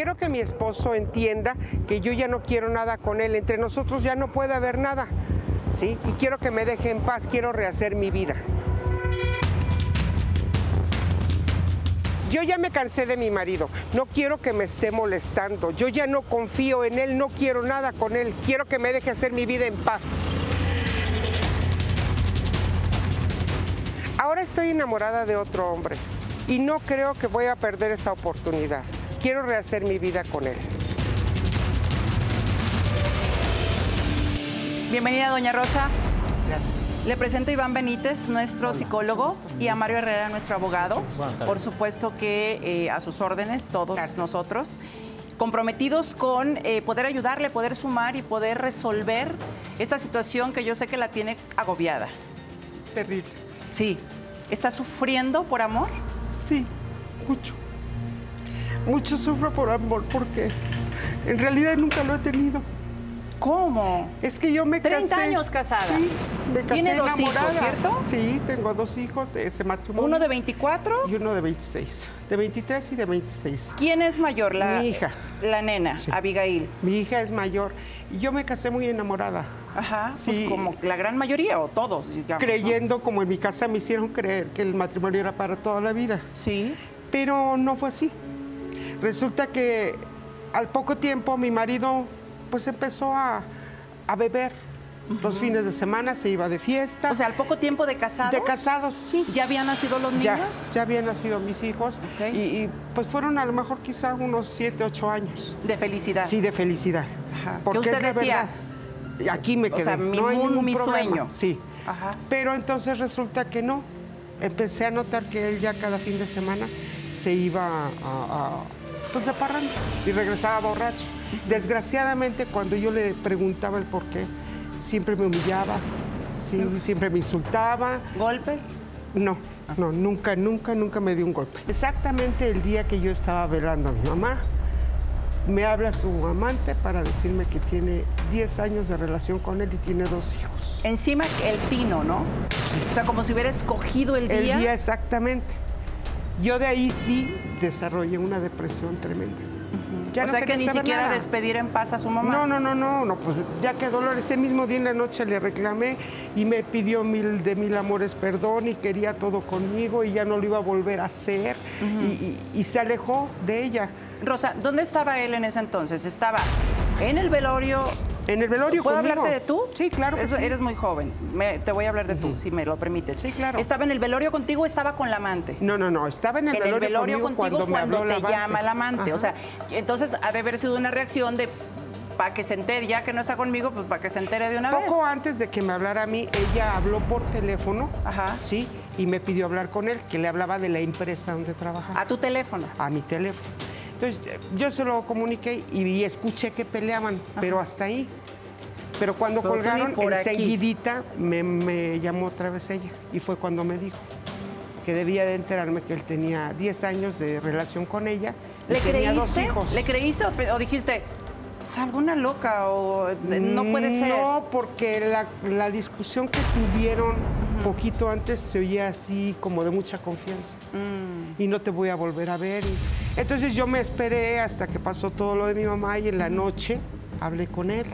Quiero que mi esposo entienda que yo ya no quiero nada con él, entre nosotros ya no puede haber nada, ¿sí? Y quiero que me deje en paz, quiero rehacer mi vida. Yo ya me cansé de mi marido, no quiero que me esté molestando, yo ya no confío en él, no quiero nada con él, quiero que me deje hacer mi vida en paz. Ahora estoy enamorada de otro hombre y no creo que voy a perder esa oportunidad. Quiero rehacer mi vida con él. Bienvenida, doña Rosa. Gracias. Le presento a Iván Benítez, nuestro psicólogo, y a Mario Herrera, nuestro abogado. Por supuesto que eh, a sus órdenes, todos Gracias. nosotros, comprometidos con eh, poder ayudarle, poder sumar y poder resolver esta situación que yo sé que la tiene agobiada. Terrible. Sí. ¿Está sufriendo por amor? Sí, mucho. Mucho sufro por amor porque en realidad nunca lo he tenido. ¿Cómo? Es que yo me 30 casé. años casada. Sí, me casé Tiene dos hijos, enamorada. ¿cierto? Sí, tengo dos hijos de ese matrimonio. Uno de 24. y uno de 26. De 23 y de 26. ¿Quién es mayor? La, Mi hija. La nena, Sí. Abigail. Mi hija es mayor y yo me casé muy enamorada. Ajá. Sí. Pues como la gran mayoría o todos, digamos. ¿no? Creyendo, como en mi casa me hicieron creer que el matrimonio era para toda la vida. Sí. Pero no fue así. Resulta que al poco tiempo mi marido pues empezó a, a beber. Los fines de semana se iba de fiesta. O sea, al poco tiempo de casados. de casados, sí. ¿Ya habían nacido los Ya, niños? ya habían nacido mis hijos y, y, pues fueron a lo mejor quizá unos 7, 8 años. De felicidad. Sí, de felicidad. Ajá. Porque ¿Qué usted es la decía? verdad. Aquí me O quedé. sea, mi no hay ningún mi problema. sueño. Sí. Ajá. Pero entonces resulta que no. Empecé a notar que él ya cada fin de semana se iba a, a- pues de parranda y regresaba borracho. Desgraciadamente, cuando yo le preguntaba el por qué, siempre me humillaba, sí, siempre me insultaba. ¿Golpes? No, no, nunca, nunca, nunca me dio un golpe. Exactamente el día que yo estaba velando a mi mamá, me habla su amante para decirme que tiene 10 años de relación con él y tiene dos hijos. Encima el tino, ¿no? O sea, como si hubiera escogido el día. El día exactamente. Yo de ahí sí desarrollé una depresión tremenda. Ya o no sea, que ni siquiera nada. despedir en paz a su mamá. No, no, no, no, no, pues ya que dolor. Ese mismo día en la noche le reclamé y me pidió mil de mil amores perdón y quería todo conmigo y ya no lo iba a volver a hacer y, y- y se alejó de ella. Rosa, ¿dónde estaba él en ese entonces? Estaba en el velorio. En el velorio ¿Puedo conmigo. hablarte de tú? Sí, claro que Es- sí. Eres muy joven. Me- te voy a hablar de tú, si me lo permites. Sí, claro. ¿Estaba en el velorio contigo o estaba con la amante? No, no, no, estaba en el en velorio, el velorio conmigo contigo cuando, me habló la te llama el amante. O sea, entonces ha de haber sido una reacción de para que se entere, ya que no está conmigo, pues para que se entere de una vez. Poco antes de que me hablara a mí, ella habló por teléfono, Ajá. sí, y me pidió hablar con él, que le hablaba de la empresa donde trabajaba. A tu teléfono. a mi teléfono. Entonces yo se lo comuniqué y, y escuché que peleaban, pero hasta ahí. Pero cuando Pero colgaron, por enseguidita me, me llamó otra vez ella y fue cuando me dijo que debía de enterarme que él tenía 10 años de relación con ella y ¿Le tenía dos creíste? hijos. ¿Le creíste o, dijiste, es alguna loca o no puede ser? No, porque la, la discusión que tuvieron poquito antes se oía así como de mucha confianza. Mm. Y no te voy a volver a ver. y- Entonces yo me esperé hasta que pasó todo lo de mi mamá y en la noche hablé con él.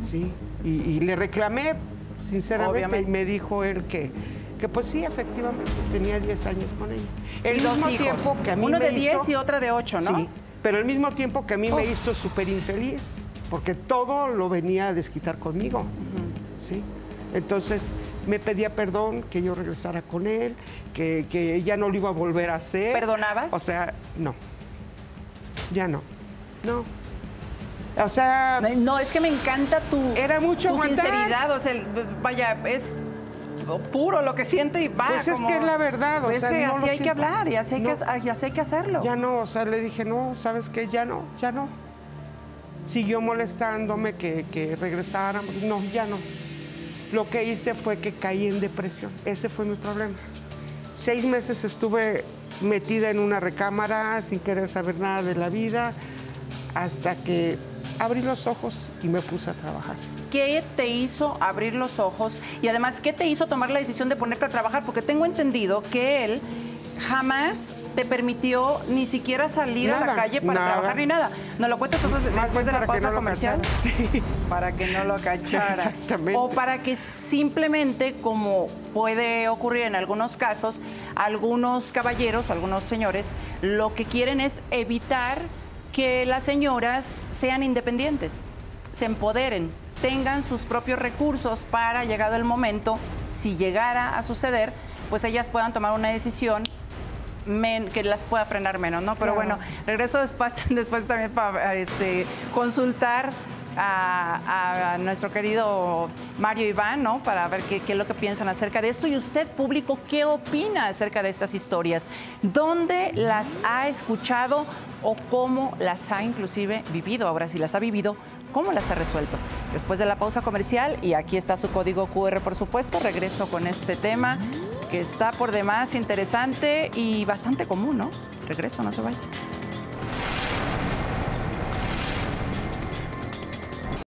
Sí. Y, y le reclamé, sinceramente, Obviamente. y me dijo él que, que pues sí, efectivamente, tenía 10 años con ella. El Y mismo tiempo que a mí Uno me de 10 hizo- y otra de 8, ¿no? Sí, pero al mismo tiempo que a mí me hizo súper infeliz, porque todo lo venía a desquitar conmigo. ¿sí? Entonces me pedía perdón, que yo regresara con él, que, que ya no lo iba a volver a hacer. ¿Perdonabas? O sea, no. Ya no. No. O sea, No, es que me encanta tu, Era mucho tu aguantar. sinceridad. O sea, vaya, es puro lo que siente y va. Pues es como- que es la verdad, o Es sea, que no así hay que hablar y así hay, que, y así hay que hacerlo. ya no. O sea, le dije, no, ¿sabes qué? Ya no, ya no. Siguió molestándome que, que regresáramos. No, ya no. Lo que hice fue que caí en depresión. Ese fue mi problema. Seis meses estuve metida en una recámara sin querer saber nada de la vida hasta que abrí los ojos y me puse a trabajar. ¿Qué te hizo abrir los ojos? Y además, ¿qué te hizo tomar la decisión de ponerte a trabajar? Porque tengo entendido que él jamás te permitió ni siquiera salir a la calle para nada. trabajar ni nada. ¿Nos lo cuentas después, después de la pausa no comercial? Sí. Para que no lo cachara. Exactamente. O para que simplemente, como puede ocurrir en algunos casos, algunos caballeros, algunos señores, lo que quieren es evitar que las señoras sean independientes, se empoderen, tengan sus propios recursos para, llegado el momento, si llegara a suceder, pues ellas puedan tomar una decisión men- que las pueda frenar menos, ¿no? Pero Claro. bueno, regreso después, después también para este, consultar a, a nuestro querido Mario Iván, ¿no? Para ver qué, qué es lo que piensan acerca de esto. Y usted, público, ¿qué opina acerca de estas historias? ¿Dónde las ha escuchado o cómo las ha inclusive vivido? Ahora, si las ha vivido, ¿cómo las ha resuelto? Después de la pausa comercial, y aquí está su código QR, por supuesto, regreso con este tema que está por demás interesante y bastante común, ¿no? Regreso, no se vaya.